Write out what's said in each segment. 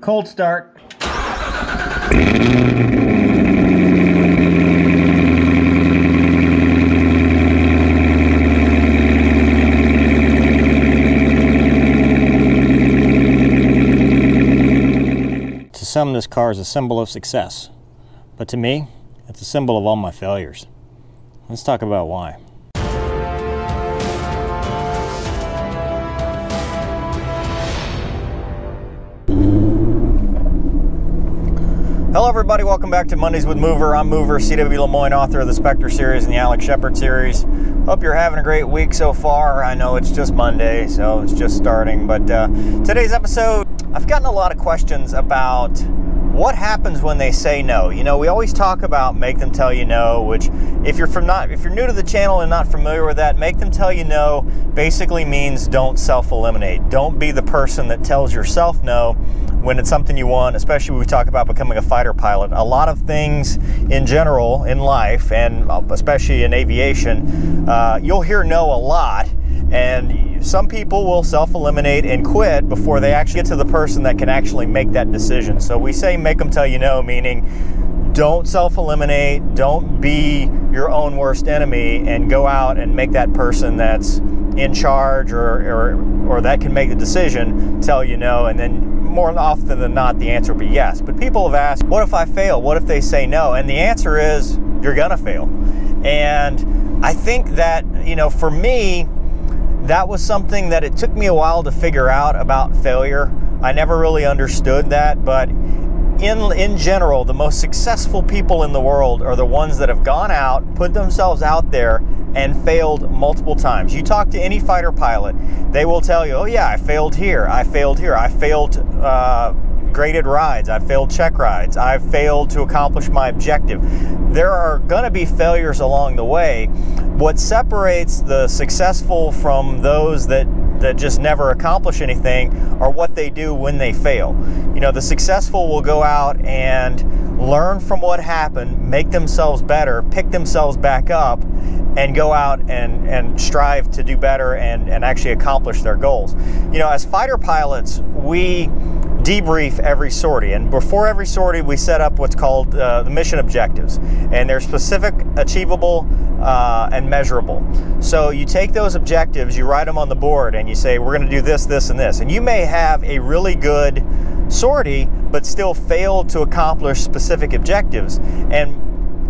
Cold start. To some, this car is a symbol of success. But to me, it's a symbol of all my failures. Let's talk about why. Hello, everybody. Welcome back to Mondays with Mover. I'm Mover, CW Lemoine, author of the Spectre series and the Alex Shepard series. Hope you're having a great week so far. I know it's just Monday, so it's just starting. But uh, today's episode, I've gotten a lot of questions about what happens when they say no. You know, we always talk about make them tell you no, which if you're from not if you're new to the channel and not familiar with that, make them tell you no basically means don't self-eliminate. Don't be the person that tells yourself no when it's something you want, especially when we talk about becoming a fighter pilot. A lot of things in general in life, and especially in aviation, uh, you'll hear no a lot. And some people will self eliminate and quit before they actually get to the person that can actually make that decision. So we say make them tell you no, meaning don't self eliminate, don't be your own worst enemy, and go out and make that person that's in charge or, or, or that can make the decision tell you no, and then more often than not, the answer will be yes. But people have asked, what if I fail? What if they say no? And the answer is, you're to fail. And I think that, you know, for me, that was something that it took me a while to figure out about failure. I never really understood that, but in in general, the most successful people in the world are the ones that have gone out, put themselves out there, and failed multiple times. You talk to any fighter pilot, they will tell you, "Oh yeah, I failed here. I failed here. I failed." Uh, graded rides, I failed check rides, I've failed to accomplish my objective. There are going to be failures along the way. What separates the successful from those that that just never accomplish anything are what they do when they fail. You know, the successful will go out and learn from what happened, make themselves better, pick themselves back up, and go out and, and strive to do better and, and actually accomplish their goals. You know, as fighter pilots, we debrief every sortie. And before every sortie, we set up what's called uh, the mission objectives. And they're specific, achievable, uh, and measurable. So you take those objectives, you write them on the board, and you say, we're going to do this, this, and this. And you may have a really good sortie, but still fail to accomplish specific objectives. And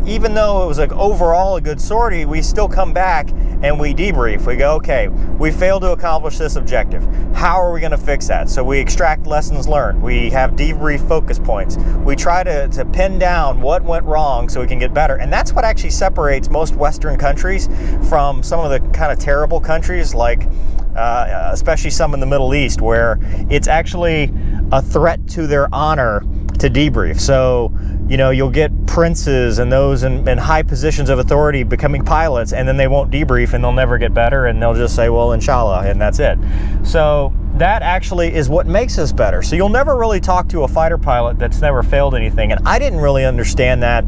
even though it was like overall a good sortie, we still come back and we debrief. We go, okay, we failed to accomplish this objective. How are we going to fix that? So we extract lessons learned. We have debrief focus points. We try to, to pin down what went wrong so we can get better. And that's what actually separates most Western countries from some of the kind of terrible countries like uh, especially some in the Middle East, where it's actually a threat to their honor to debrief. So, you know, you'll get princes and those in, in, high positions of authority becoming pilots, and then they won't debrief and they'll never get better, and they'll just say, well, inshallah, and that's it. So, that actually is what makes us better. So, you'll never really talk to a fighter pilot that's never failed anything, and I didn't really understand that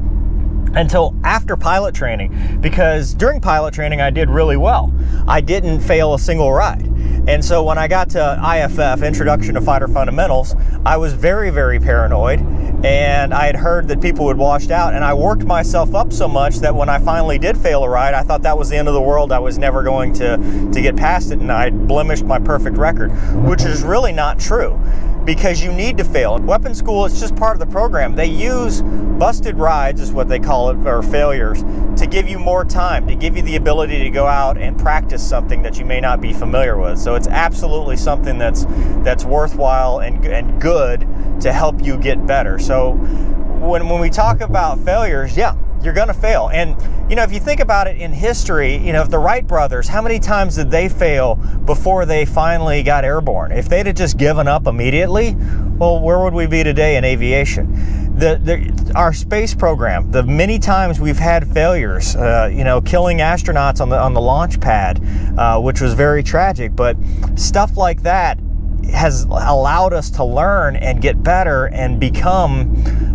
until after pilot training because during pilot training I did really well. I didn't fail a single ride. And so when I got to IFF, Introduction to Fighter Fundamentals, I was very, very paranoid. And I had heard that people would washed out. And I worked myself up so much that when I finally did fail a ride, I thought that was the end of the world. I was never going to, to get past it. And I blemished my perfect record, which is really not true because you need to fail. Weapon school is just part of the program. They use busted rides, is what they call it, or failures, to give you more time, to give you the ability to go out and practice something that you may not be familiar with. So it's absolutely something that's that's worthwhile and, and good to help you get better. So when, when we talk about failures, yeah, you're going to fail. And, you know, if you think about it in history, you know, if the Wright brothers, how many times did they fail before they finally got airborne? If they'd have just given up immediately, well, where would we be today in aviation? The, the our space program, the many times we've had failures, uh, you know, killing astronauts on the on the launch pad, uh, which was very tragic. But stuff like that has allowed us to learn and get better and become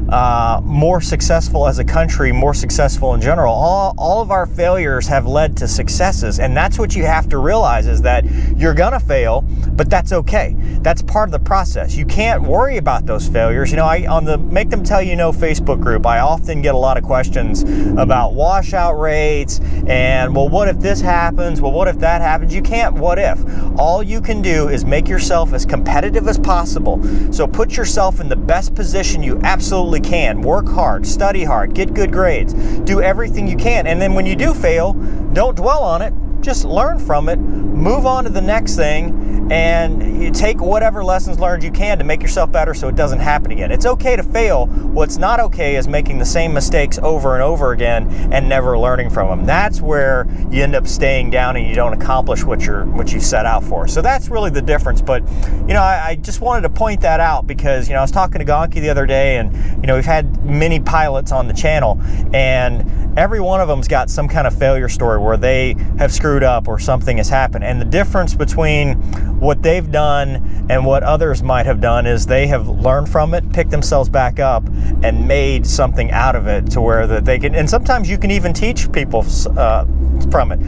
uh, more successful as a country, more successful in general. All, all of our failures have led to successes, and that's what you have to realize is that you're gonna fail, but that's okay. That's part of the process. You can't worry about those failures. You know, I on the Make Them Tell You No Facebook group, I often get a lot of questions about washout rates and well, what if this happens? Well, what if that happens? You can't what if. All you can do is make yourself as competitive as possible. So put yourself in the best position you absolutely can. Work hard, study hard, get good grades, do everything you can. And then when you do fail, don't dwell on it just learn from it, move on to the next thing, and you take whatever lessons learned you can to make yourself better so it doesn't happen again. It's okay to fail. What's not okay is making the same mistakes over and over again and never learning from them. That's where you end up staying down and you don't accomplish what you're what you set out for. So that's really the difference. But you know, I, I just wanted to point that out because you know I was talking to Gonky the other day, and you know we've had many pilots on the channel, and every one of them's got some kind of failure story where they have screwed up or something has happened. And the difference between what they've done and what others might have done is they have learned from it, picked themselves back up, and made something out of it to where that they can. And sometimes you can even teach people uh, from it.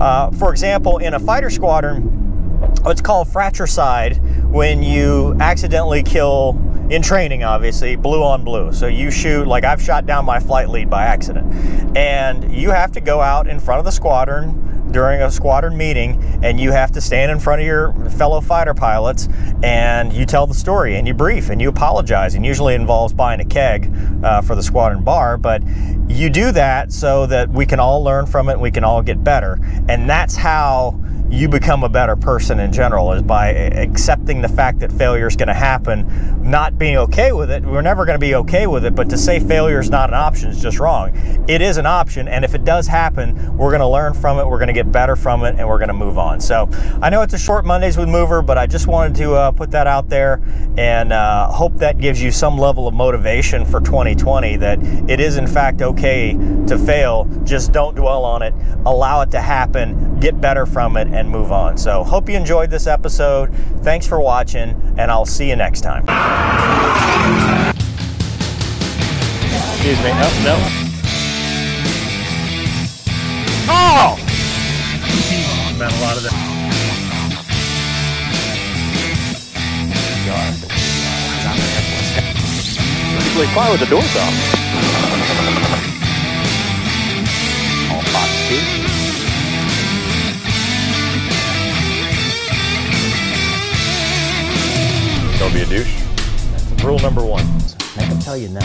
Uh, for example, in a fighter squadron, it's called fratricide when you accidentally kill in training, obviously, blue on blue. So you shoot, like I've shot down my flight lead by accident. And you have to go out in front of the squadron during a squadron meeting and you have to stand in front of your fellow fighter pilots and you tell the story and you brief and you apologize and usually involves buying a keg uh, for the squadron bar but you do that so that we can all learn from it we can all get better and that's how you become a better person in general is by accepting the fact that failure is going to happen, not being okay with it. We're never going to be okay with it, but to say failure is not an option is just wrong. It is an option, and if it does happen, we're going to learn from it, we're going to get better from it, and we're going to move on. So I know it's a short Mondays with Mover, but I just wanted to uh, put that out there and uh, hope that gives you some level of motivation for 2020 that it is in fact okay to fail. Just don't dwell on it, allow it to happen, get better from it, and move on. So, hope you enjoyed this episode. Thanks for watching, and I'll see you next time. Excuse me. No, no. Oh! Been a lot of that. Usually fine with the doors off. All box too. Don't be a douche. Rule number one. Make them tell you no.